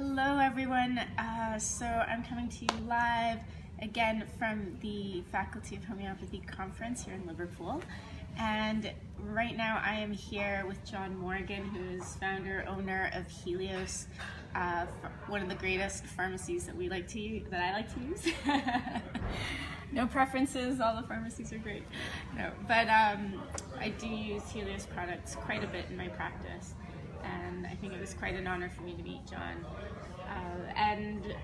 Hello everyone. Uh, so I'm coming to you live again from the Faculty of Homeopathy Conference here in Liverpool. And right now I am here with John Morgan, who is founder, owner of Helios, uh, one of the greatest pharmacies that we like to use, that I like to use. no preferences, all the pharmacies are great. No, but um, I do use Helios products quite a bit in my practice and I think it was quite an honor for me to meet John. Uh, and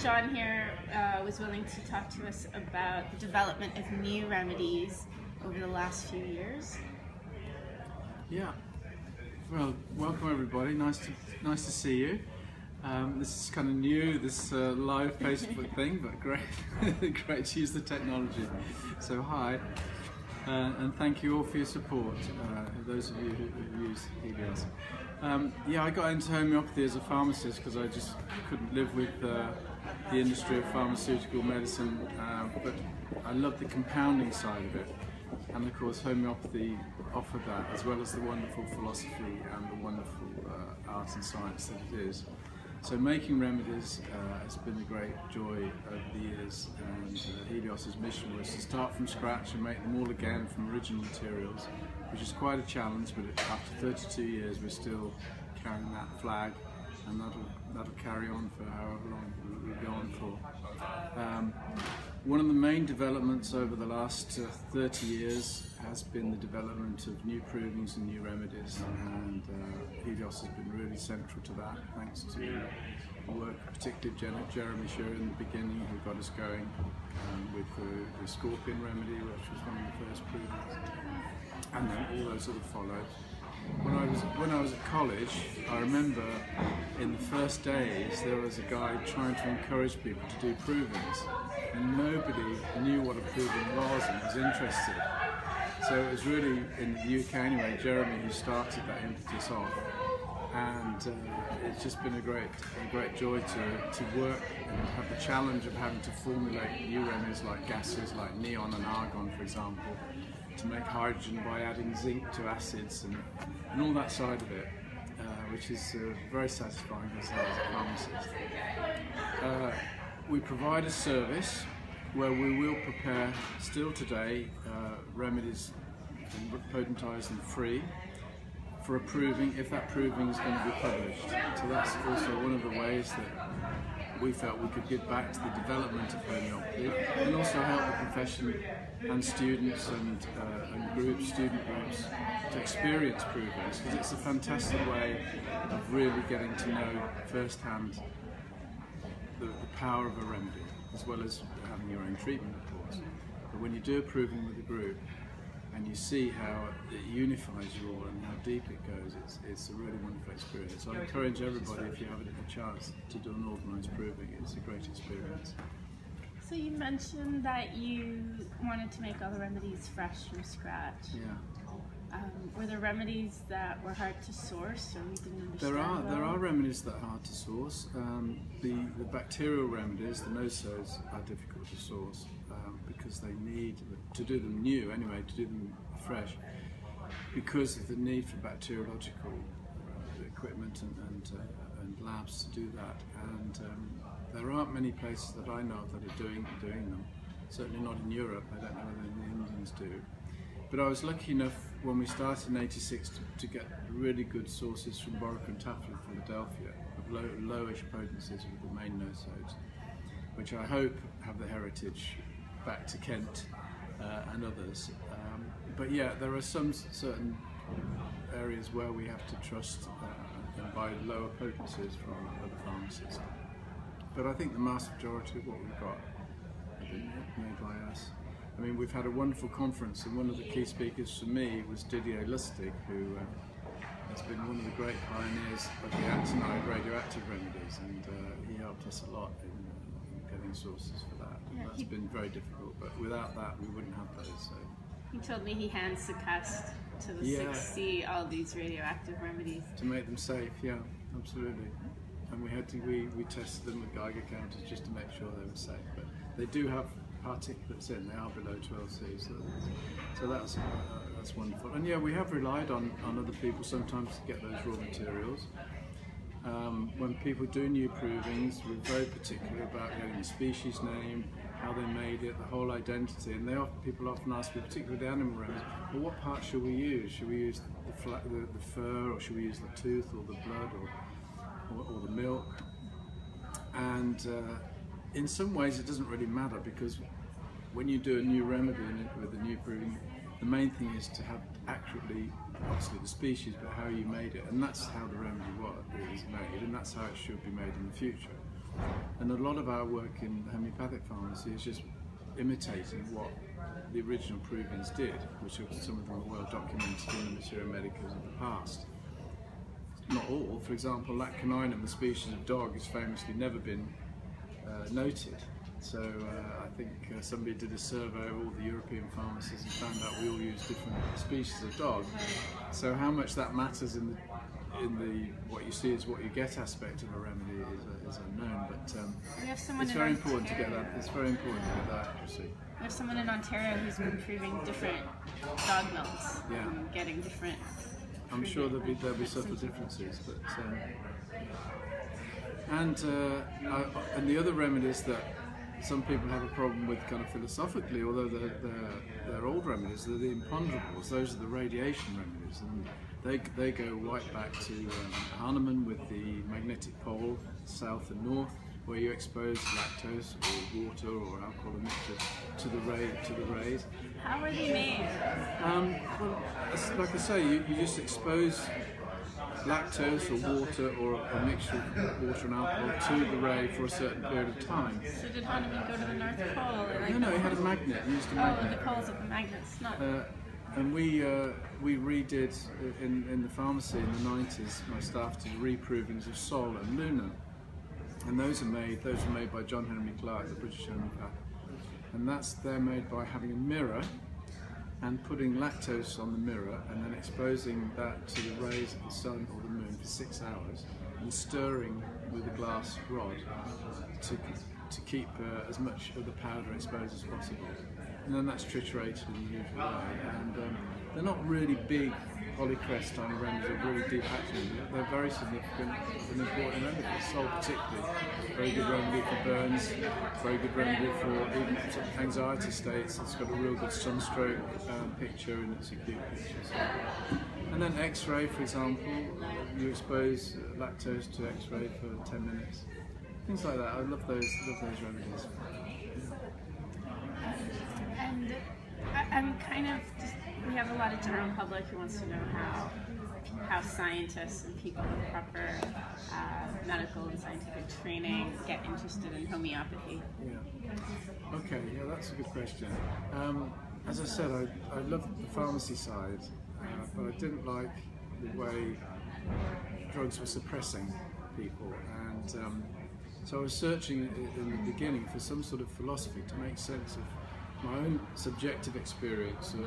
John here uh, was willing to talk to us about the development of new remedies over the last few years. Yeah. Well, welcome everybody. Nice to nice to see you. Um, this is kind of new, this uh, live Facebook thing, but great, great to use the technology. So hi. Uh, and thank you all for your support, uh, those of you who, who use Helios. Um, yeah, I got into homeopathy as a pharmacist because I just couldn't live with uh, the industry of pharmaceutical medicine, uh, but I love the compounding side of it. And of course, homeopathy offered that, as well as the wonderful philosophy and the wonderful uh, art and science that it is. So making remedies uh, has been a great joy over the years and uh, Helios's mission was to start from scratch and make them all again from original materials, which is quite a challenge, but after 32 years we're still carrying that flag and that'll, that'll carry on for however long we'll go on for. Um, one of the main developments over the last uh, 30 years has been the development of new provings and new remedies and uh, has been really central to that thanks to the work particularly of Jeremy Sherr in the beginning who got us going um, with the, the, scorpion remedy which was one of the first provings and then all those that have followed. When I was when I was at college, I remember in the first days there was a guy trying to encourage people to do provings, and nobody knew what a proving was and was interested. So it was really in the UK anyway, Jeremy who started that impetus off, and uh, it's just been a great a great joy to to work and have the challenge of having to formulate new remedies like gases like neon and argon, for example to make hydrogen by adding zinc to acids and, and all that side of it, uh, which is uh, very satisfying as, a pharmacist. Uh, we provide a service where we will prepare, still today, uh, remedies and potentize them free for approving if that proving is going to be published. So that's also one of the ways that we felt we could give back to the development of homeopathy and also help the profession and students and, uh, and groups, student groups to experience provings because it's a fantastic way of really getting to know firsthand the, the power of a remedy as well as having your own treatment of course. But when you do a proving with a group and you see how it unifies you all and how deep it goes, it's, it's a really wonderful experience. So I encourage everybody, if you have a chance to do an organised proving, it's a great experience. So you mentioned that you wanted to make all the remedies fresh from scratch. Yeah. Um, were there remedies that were hard to source or we didn't understand? There are well? there are remedies that are hard to source. Um, the the bacterial remedies, the nosodes, are difficult to source um, because they need to do them new anyway, to do them fresh, because of the need for bacteriological equipment and and, uh, and labs to do that. And um, there aren't many places that I know of that are doing doing them. Certainly not in Europe. I don't know whether the Indians do. But I was lucky enough when we started in '86 to, to, get really good sources from Boericke and Tafel in Philadelphia of low, lowish potencies with the main nosodes, which I hope have the heritage back to Kent uh, and others. Um, but yeah, there are some certain areas where we have to trust uh, and buy lower potencies from other pharmacists. But I think the mass majority of what we've got have been made by us. I mean, we've had a wonderful conference, and one of the key speakers for me was Didier Lustig, who uh, has been one of the great pioneers of the actinide radioactive remedies, and uh, he helped us a lot in, uh, in getting sources for that. Yeah, That's he, been very difficult, but without that, we wouldn't have those. So. He told me he hands the succussed to the yeah. 6C all these radioactive remedies. To make them safe, yeah, absolutely and we had to we, we tested them with Geiger counters just to make sure they were safe. But they do have particulates in; they are below 12 C, so, so that's uh, that's wonderful. And yeah, we have relied on on other people sometimes to get those raw materials. Um, when people do new provings, we're very particular about getting the species name, how they made it, the whole identity. And they often, people often ask me, particularly the animal remedies, well, what part should we use? Should we use the, the, the fur, or should we use the tooth, or the blood, or, or, or the milk? And uh, in some ways, it doesn't really matter because when you do a new remedy with a new proving, the main thing is to have accurately, obviously the species, but how you made it, and that's how the remedy was, made, and that's how it should be made in the future. And a lot of our work in homeopathic pharmacy is just imitating what the original provings did, which are, some of them are well documented in the Materia Medicas of the past. Not all, for example, Lac caninum, the species of dog, has famously never been uh, noted. So uh, I think uh, somebody did a survey of all the European pharmacies and found out we all use different species of dog. So how much that matters in the in the what you see is what you get aspect of a remedy is, uh, is unknown. But um, We have someone it's very Ontario. important to get that. It's very important to get that accuracy. We have someone in Ontario who's been proving different dog milks. Yeah. And getting different. I'm sure there'll be there'll be subtle differences, but um, and uh, and the other remedies that some people have a problem with, kind of philosophically, although they're they're, they're old remedies, they're the imponderables. Those are the radiation remedies, and they they go right back to um, Hahnemann with the magnetic pole, south and north. Where you expose lactose or water or alcohol mixture to the ray to the rays, How are they made? um, well, like I say, you, you just expose lactose or water or a mixture of water and alcohol to the ray for a certain period of time. So did Hahnemann go to the North Pole? Or like No, no, he had a magnet, he used a Oh, magnet. the poles of the magnets, not. Uh, and we uh, we redid in, in the pharmacy in the 90s, my staff did reprovings of Sol and Luna. And those are made, those were made by John Henry Clarke, the British homeopath. And that's, they're made by having a mirror and putting lactose on the mirror and then exposing that to the rays of the sun or the moon for six hours and stirring with a glass rod to, to keep uh, as much of the powder exposed as possible. And then that's triturated in the usual way. And um, they're not really big polycrestine remedies are really deep action. They're very significant and important remedies. Sol particularly, very good remedy for burns, very good remedy for even anxiety states. It's got a real good sunstroke um, picture and it's a cute picture. So. And then X-ray, for example, you expose lactose to X-ray for 10 minutes. Things like that. I love those, love those remedies. And I, I'm kind of just, we have a lot of general public who wants to know how how scientists and people with proper uh, medical and scientific training get interested in homeopathy. Yeah. Okay, yeah, that's a good question. Um, as I said, I, I love the pharmacy side, uh, but I didn't like the way drugs were suppressing people. And um, so I was searching in the beginning for some sort of philosophy to make sense of my own subjective experience of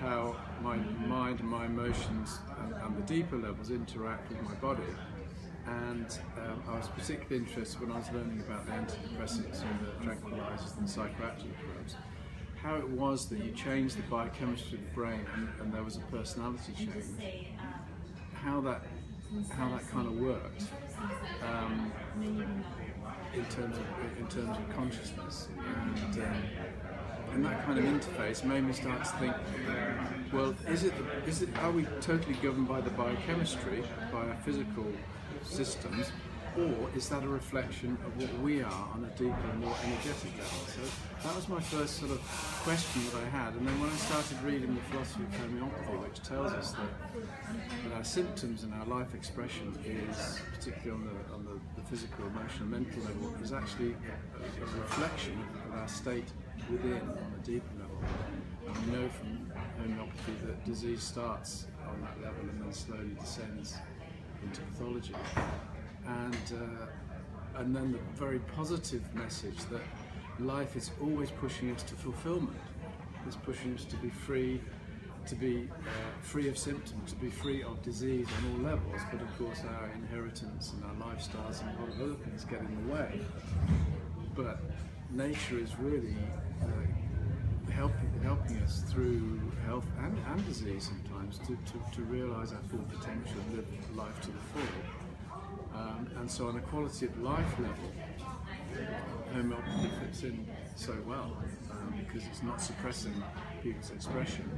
how my mind and my emotions and, and the deeper levels interact with my body. And um, I was particularly interested when I was learning about the antidepressants and the tranquilizers and the psychoactive drugs, how it was that you changed the biochemistry of the brain and, and there was a personality change. How that how that kind of worked um, in terms of in terms of consciousness and. Um, and that kind of interface made me start to think, well, is it, is it, are we totally governed by the biochemistry, by our physical systems, or is that a reflection of what we are on a deeper, more energetic level? So that was my first sort of question that I had. And then when I started reading the philosophy of homeopathy, which tells us that, that our symptoms and our life expression is, particularly on the, on the, the physical, emotional, mental level, is actually a, a reflection of our state within on a deeper level. And we know from homeopathy that disease starts on that level and then slowly descends into pathology. And, uh, and then the very positive message that life is always pushing us to fulfillment. It's pushing us to be free, to be uh, free of symptoms, to be free of disease on all levels. But of course, our inheritance and our lifestyles and a lot of other things get in the way. But nature is really uh, helping helping us through health and, and disease sometimes to, to, to realise our full potential and live life to the full. Uh, and so on a quality of life level, homeopathy fits in so well um, because it's not suppressing people's expression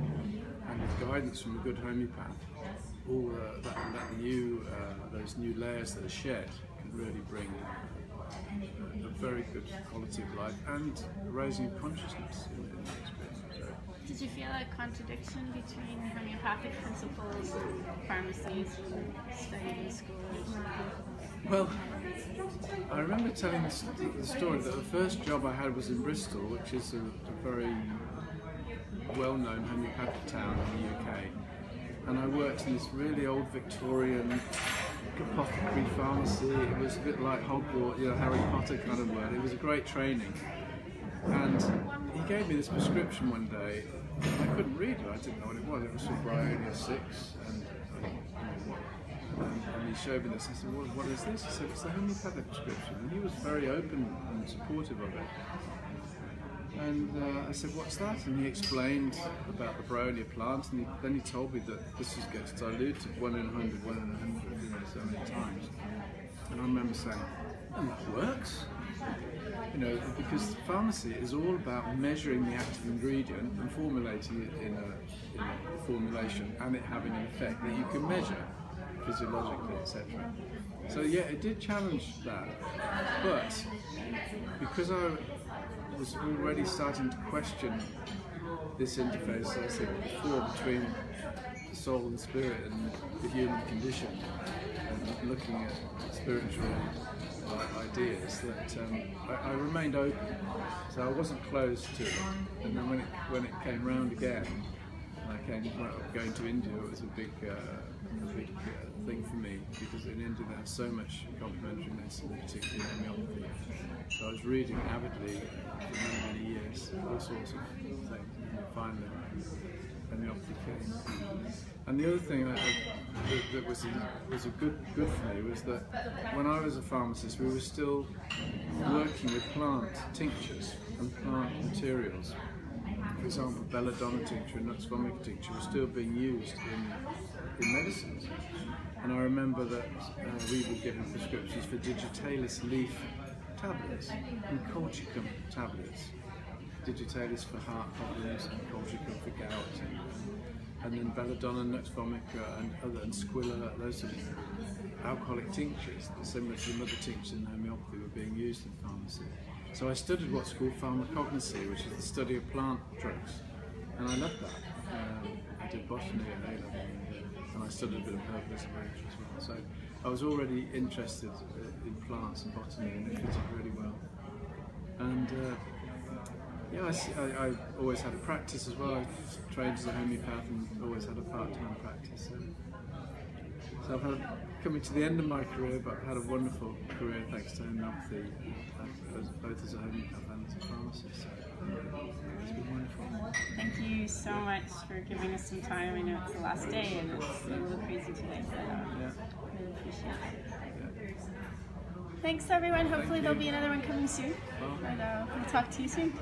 and with guidance from a good homeopath, all uh, that, that new, uh, those new layers that are shed can really bring a very good quality of life and raising consciousness in, in experience. So, Did you feel a contradiction between homeopathic principles and pharmacies studying in school? Well, I remember telling the story that the first job I had was in Bristol, which is a, a very well-known homeopathic town in the UK. And I worked in this really old Victorian apothecary pharmacy. It was a bit like Hogwarts, you know, Harry Potter kind of world. It was a great training. And he gave me this prescription one day. I couldn't read it. I didn't know what it was. It was for Bryonia 6. And, and, he showed me this. I said, what, what is this? He said, it's the homeopathic prescription. And he was very open and supportive of it. And uh, I said, what's that? And he explained about the bryonia plant, and he, then he told me that this is, gets diluted one in a hundred, one in hundred, you know, so many times. And I remember saying, oh, and that works? You know, because pharmacy is all about measuring the active ingredient and formulating it in a, in a formulation and it having an effect that you can measure physiologically, etc. So yeah, it did challenge that, but because I was already starting to question this interface, as I said before, between the soul and spirit and the human condition, looking at spiritual ideas, that um, I, I, remained open. So I wasn't closed to it. And then when it when it came round again, I came well, going to India. It was a big. Uh, a big uh, thing for me because in India they have so much complementary medicine, particularly homeopathy. So I was reading avidly for many, many years, all sorts of things, and finally homeopathy came. And the other thing that, that, that was, was a good, good for me was that when I was a pharmacist, we were still working with plant tinctures and plant materials for example, belladonna tincture and nux vomica tincture were still being used in, in medicines. And I remember that uh, we were given prescriptions for digitalis leaf tablets and colchicum tablets. Digitalis for heart problems and colchicum for gout. And, and then belladonna, nux vomica and other and squilla, those of alcoholic tinctures, similar to the other tinctures in homeopathy, were being used in pharmacy. So I studied what's called pharmacognosy, which is the study of plant drugs, and I loved that. Um, I did botany at A level, and, uh, and I studied a bit of herbalism as well. So I was already interested uh, in plants and botany, and it fitted really well. And uh, yeah, I, I, I, always had a practice as well. I trained as a homeopath and always had a part-time practice. So, so I've had coming to the end of my career, but I've had a wonderful career thanks to homeopathy, both as a homeopath and as a pharmacist. It's been wonderful. Thank you so much for giving us some time. I know it's the last day and it's a little crazy today, but um, yeah. really appreciate it. Thanks everyone. Hopefully Thank there'll be another one coming soon. Well, but uh, we'll talk to you soon.